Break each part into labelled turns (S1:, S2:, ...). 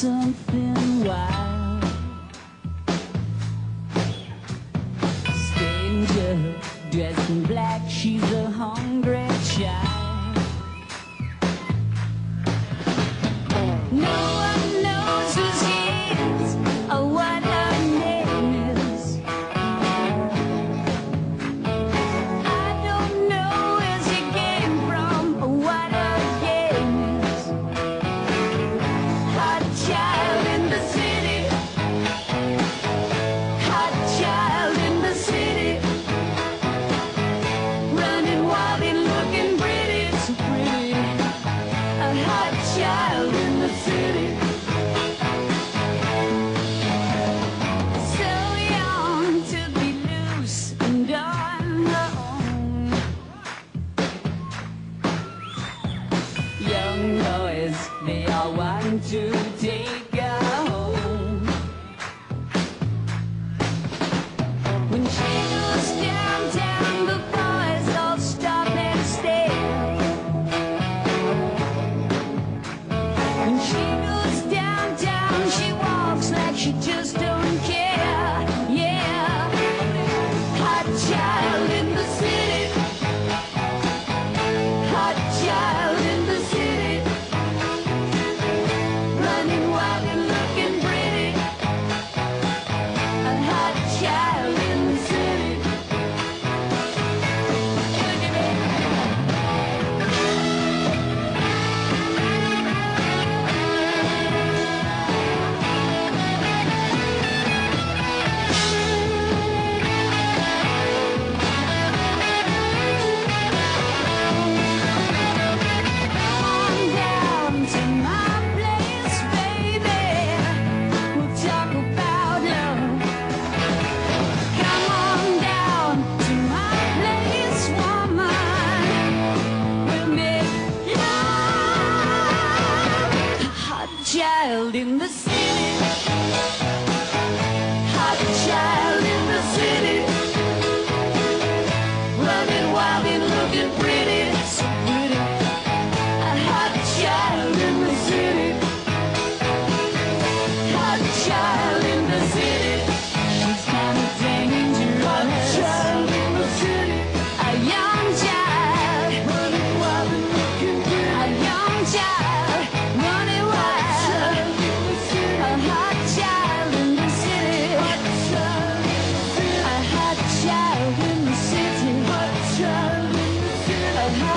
S1: something wild. Stranger dressed don't want to take her home. When she goes downtown, the boys all stop and stare. When she goes downtown, she walks like she just don't care. Yeah, hot.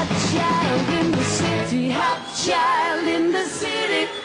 S1: Hot child in the city, hot child in the city.